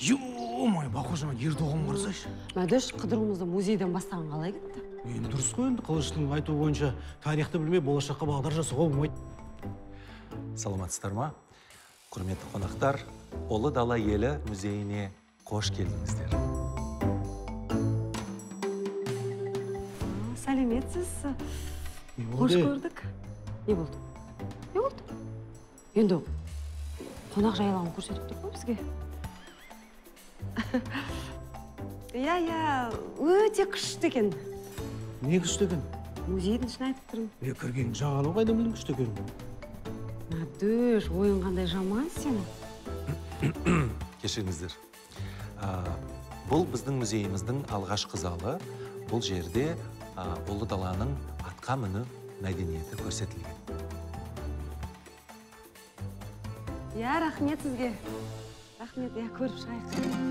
ё-май бақожан ердоған қарасайшы мәдіш қыдыруымызды музейден бастаған қалай кетті енді дұрыс қой енді қылыштың айтуы бойынша тарихты білмей болашаққа бағдар жасауға болмайды. Саламатсыздар ма? Құрметті қонақтар ұлы дала елі музейіне қош келдіңіздер. Сәлеметсіз? Қош көрдік. Не болды? Не болды? Енді қонақ жайлауын көрсетіп тұр ғой бізге. Иә иә өте күшті екен. Не күшті екен? Музейдің ішін айтып тұрмын. Е кірген жағаны қайдан білдің күшті екенін мәдіш ойың қандай жаман сенің кешіріңіздер. А, бұл біздің музейіміздің алғашқы залы. Бұл жерде а, ұлы даланың атқа міну мәдениеті көрсетілген. Иә рахмет сізге. Рахмет иә көріп шығайық.